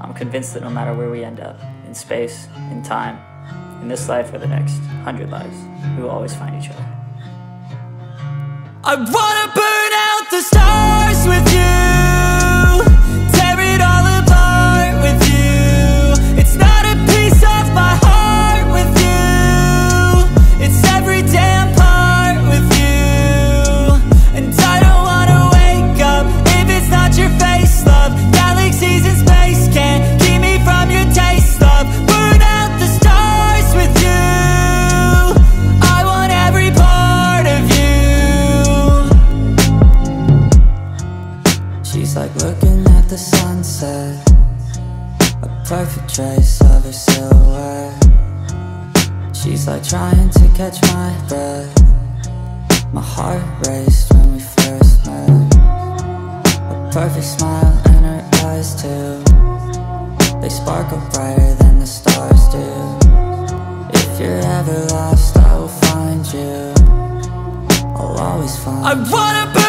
I'm convinced that no matter where we end up, in space, in time, in this life or the next hundred lives, we will always find each other. I wanna burn like looking at the sunset. A perfect trace of her silhouette. She's like trying to catch my breath. My heart raced when we first met. A perfect smile in her eyes too. They sparkle brighter than the stars do. If you're ever lost, I will find you. I'll always find I wanna